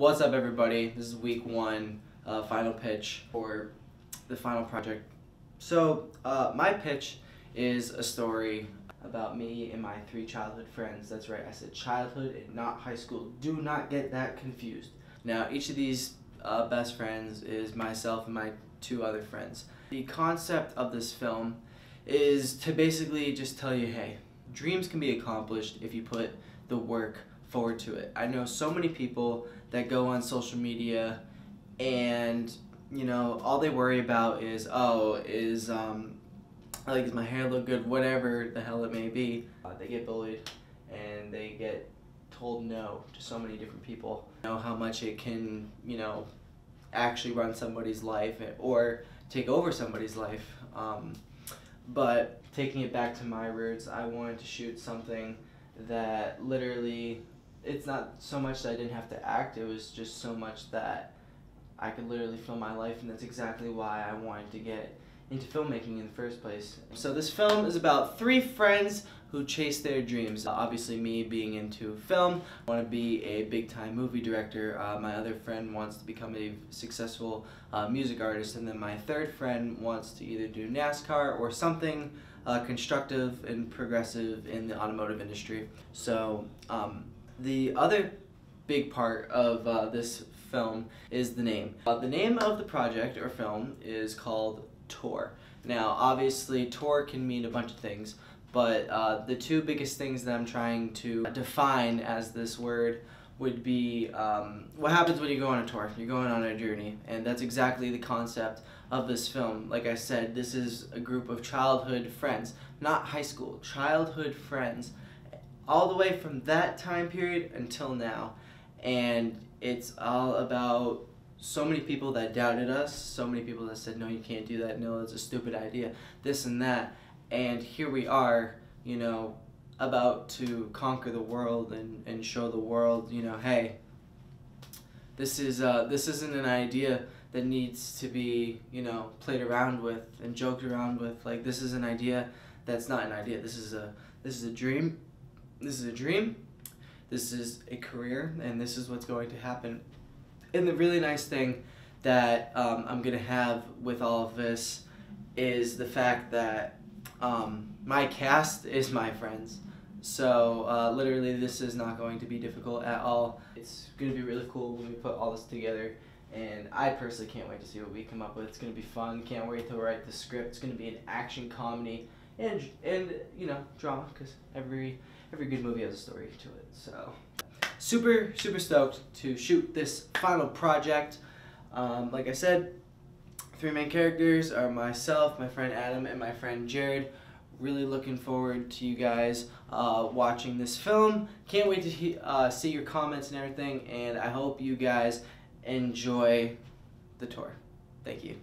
What's up, everybody? This is week one, uh, final pitch for the final project. So, uh, my pitch is a story about me and my three childhood friends. That's right, I said childhood and not high school. Do not get that confused. Now, each of these uh, best friends is myself and my two other friends. The concept of this film is to basically just tell you hey, dreams can be accomplished if you put the work forward to it. I know so many people that go on social media and you know all they worry about is oh is um like does my hair look good? Whatever the hell it may be. Uh, they get bullied and they get told no to so many different people. Know how much it can you know actually run somebody's life or take over somebody's life. Um, but taking it back to my roots i wanted to shoot something that literally it's not so much that I didn't have to act, it was just so much that I could literally film my life, and that's exactly why I wanted to get into filmmaking in the first place. So this film is about three friends who chase their dreams. Obviously me being into film, I want to be a big time movie director. Uh, my other friend wants to become a successful uh, music artist and then my third friend wants to either do NASCAR or something uh, constructive and progressive in the automotive industry. So um, the other big part of uh, this film is the name. Uh, the name of the project or film is called Tour. Now, obviously, tour can mean a bunch of things, but uh, the two biggest things that I'm trying to define as this word would be um, what happens when you go on a tour. You're going on a journey, and that's exactly the concept of this film. Like I said, this is a group of childhood friends, not high school, childhood friends all the way from that time period until now. And it's all about so many people that doubted us, so many people that said, no, you can't do that, no, it's a stupid idea, this and that. And here we are, you know, about to conquer the world and, and show the world, you know, hey, this is uh, this isn't an idea that needs to be you know played around with and joked around with. Like this is an idea that's not an idea. This is a this is a dream this is a dream, this is a career, and this is what's going to happen. And the really nice thing that um, I'm going to have with all of this is the fact that um, my cast is my friends. So uh, literally this is not going to be difficult at all. It's going to be really cool when we put all this together and I personally can't wait to see what we come up with. It's going to be fun. Can't wait to write the script. It's going to be an action comedy and and you know drama because every every good movie has a story to it. So super super stoked to shoot this final project. Um, like I said, three main characters are myself, my friend Adam, and my friend Jared. Really looking forward to you guys uh, watching this film. Can't wait to uh, see your comments and everything, and I hope you guys enjoy the tour. Thank you.